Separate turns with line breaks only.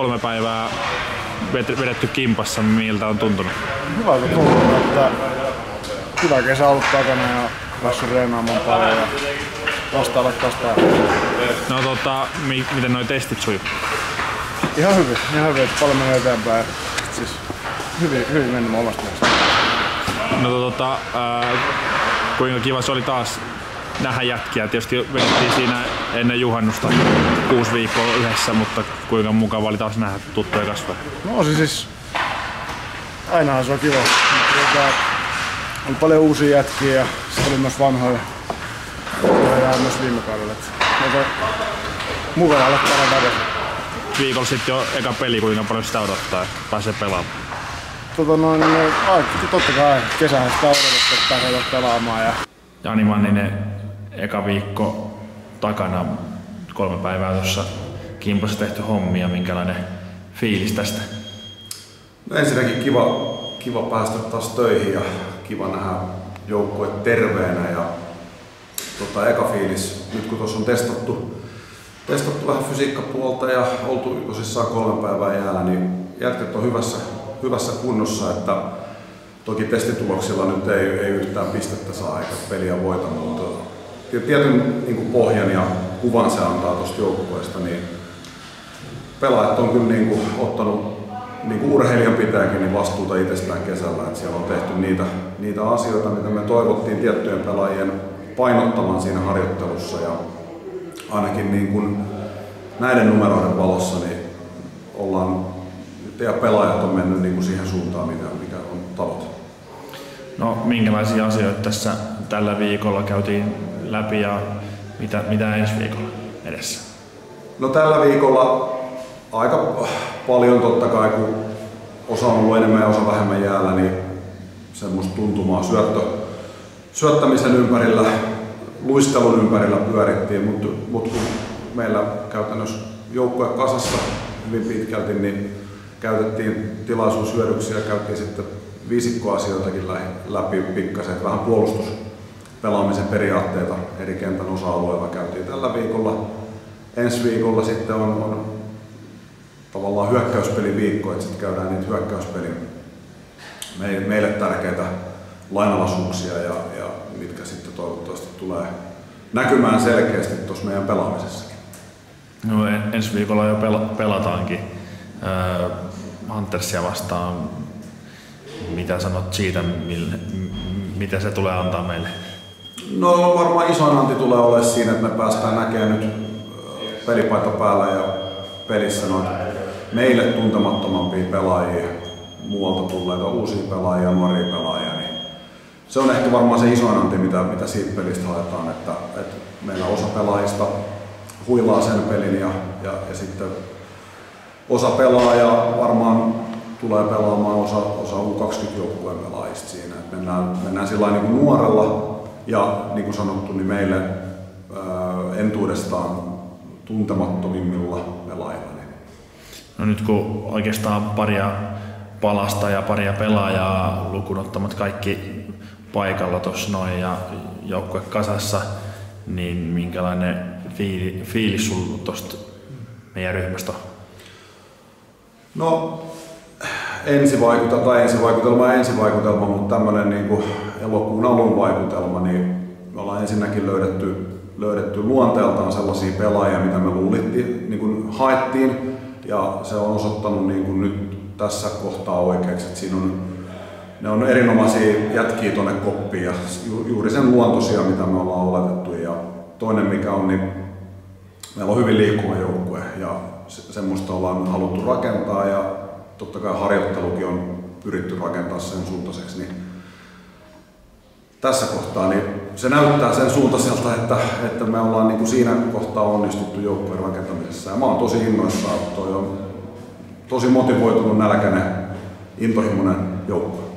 kolme päivää vedetty kimpassa, miltä on tuntunut?
Hyvältä tuntunut, että hyvä kesä ollut takana ja päässyt reenaamaan paljon ja vastailla tästä.
No tota, mi- miten noi testit sujuu?
Ihan hyvin, ihan hyvin, että paljon menee eteenpäin. Siis hyvin, hyvin mennyt omasta mielestä.
No tota, ää, kuinka kiva se oli taas nähdä jätkiä. Tietysti vedettiin siinä ennen juhannusta kuusi viikkoa yhdessä, mutta kuinka mukava oli taas nähdä tuttuja kasvoja.
No se siis, ainahan se on kiva. Oli paljon uusia jätkiä ja sitten oli myös vanhoja. Ja myös viime kaudella. Mutta mukava olla täällä.
Viikolla sitten jo eka peli, kuinka paljon sitä odottaa, että pääsee pelaamaan.
Tota noin, no, ai, totta kai kesähän sitä odotettu, että pääsee pelaamaan. Ja...
Jani Manninen eka viikko takana, kolme päivää tuossa kimpassa tehty hommia, minkälainen fiilis tästä?
No ensinnäkin kiva, kiva päästä taas töihin ja kiva nähdä joukkue terveenä ja tota, eka fiilis, nyt kun tuossa on testattu, testattu vähän fysiikkapuolta ja oltu tosissaan kolme päivää jäällä, niin jätket on hyvässä, hyvässä kunnossa, että toki testituloksilla nyt ei, ei yhtään pistettä saa eikä peliä voita, mutta tietyn niin kuin pohjan ja kuvan se antaa tuosta joukkueesta, niin pelaajat on kyllä niin kuin, ottanut niin kuin urheilijan pitääkin niin vastuuta itsestään kesällä, että siellä on tehty niitä, niitä asioita, mitä me toivottiin tiettyjen pelaajien painottavan siinä harjoittelussa ja ainakin niin kuin näiden numeroiden valossa niin ollaan ja pelaajat on mennyt niin kuin siihen suuntaan, mikä, mikä on tavoite.
No minkälaisia asioita tässä tällä viikolla käytiin läpi ja mitä, mitä ensi viikolla edessä?
No tällä viikolla aika paljon totta kai, kun osa on ollut enemmän ja osa vähemmän jäällä, niin semmoista tuntumaa syöttö, syöttämisen ympärillä, luistelun ympärillä pyörittiin, mutta, mutta kun meillä käytännössä joukkue kasassa hyvin pitkälti, niin käytettiin tilaisuus hyödyksi ja käytiin sitten viisikkoasioitakin läpi pikkasen, vähän puolustuspelaamisen periaatteita eri kentän osa-alueilla käytiin tällä viikolla. Ensi viikolla sitten on, on tavallaan hyökkäyspeliviikko, että sitten käydään niitä hyökkäyspelin meille tärkeitä lainalaisuuksia ja, ja mitkä sitten toivottavasti tulee näkymään selkeästi tuossa meidän pelaamisessakin.
No ensi viikolla jo pel- pelataankin äh, Huntersia vastaan. Mitä sanot siitä, mille, mitä se tulee antaa meille?
No varmaan iso anti tulee olemaan siinä, että me päästään näkemään nyt pelipaita päällä ja pelissä noita meille tuntemattomampia pelaajia, muualta tulleita uusia pelaajia, nuoria pelaajia, niin se on ehkä varmaan se iso anti, mitä, mitä siitä pelistä haetaan, että, että meillä osa pelaajista huilaa sen pelin ja, ja, ja sitten osa pelaaja varmaan tulee pelaamaan osa, osa U20-joukkueen pelaajista siinä. mennään, mennään sillä niin nuorella ja niin kuin sanottu, niin meille ää, entuudestaan tuntemattomimmilla pelaajilla.
No nyt kun oikeastaan paria palasta ja paria pelaajaa lukunottamat kaikki paikalla tuossa noin ja joukkue kasassa, niin minkälainen fiili, fiilis sulla tuosta meidän ryhmästä?
No ensivaikutelma tai ensivaikutelma ja ensivaikutelma, mutta tämmöinen niin kuin elokuun alun vaikutelma, niin me ollaan ensinnäkin löydetty, löydetty luonteeltaan sellaisia pelaajia, mitä me luulittiin, niin kuin haettiin, ja se on osoittanut niin kuin nyt tässä kohtaa oikeaksi, että siinä on, ne on erinomaisia jätkiä tuonne koppiin ja juuri sen luontoisia, mitä me ollaan oletettu. Ja toinen mikä on, niin meillä on hyvin liikkuva joukkue ja semmoista ollaan haluttu rakentaa ja totta kai harjoittelukin on pyritty rakentaa sen suuntaiseksi, niin tässä kohtaa niin se näyttää sen suuntaiselta, että, että me ollaan niin kuin siinä kohtaa onnistuttu joukkueen rakentamisessa. Ja mä oon tosi innoissaan, toi on tosi motivoitunut, nälkäinen, intohimoinen joukkue.